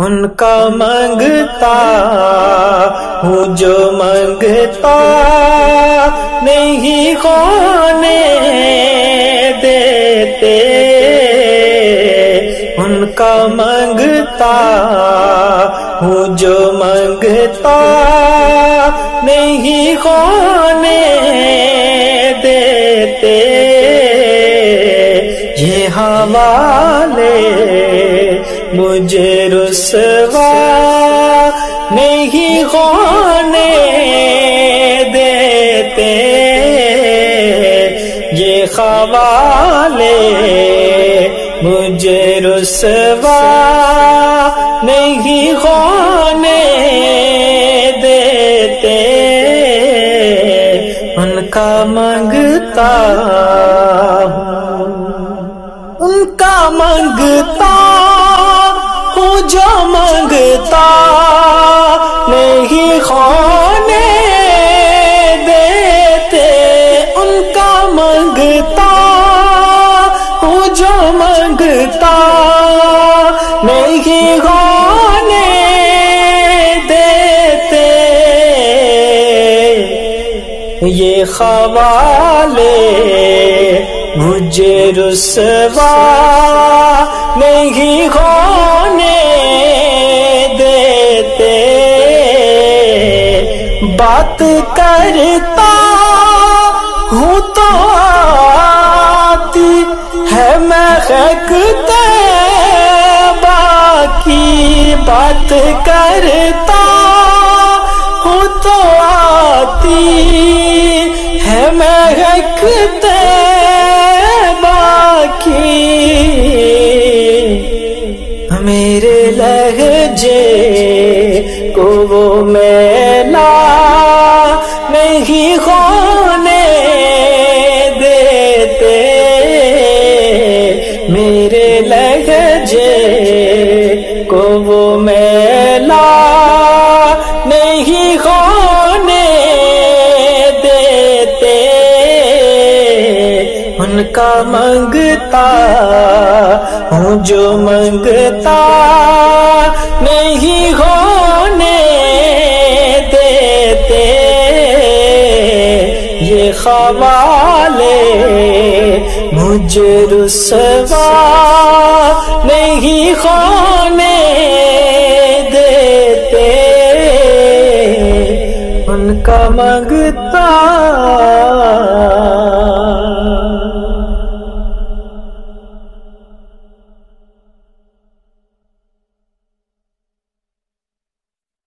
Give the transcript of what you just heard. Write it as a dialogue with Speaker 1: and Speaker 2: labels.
Speaker 1: उनका मंगता हूँ जो मंगता नहीं होने देते। उनका मंगता हूँ जो मंगता नहीं होने देते। ये हवाले मुझे रुसवा नहीं होने देते। ये खवाले मुझे रुसवा नहीं होने देते। उनका मंगता उनका मंगता मंगता नहीं होने देते, उनका मंगता हूँ जो मंगता नहीं होने देते। ये खवाले मुझे रुसवा नहीं होने बात करता हूँ तो आती है महकते बाकी बात करता हूँ तो आती है महकते बाकी मेरे लहजे को वो मेला नहीं होने देते। मेरे लहजे को वो मेला नहीं होने देते। उनका मंगता हूँ जो मंगता नहीं होने देते। खवाले मुझे रुसवा नहीं होने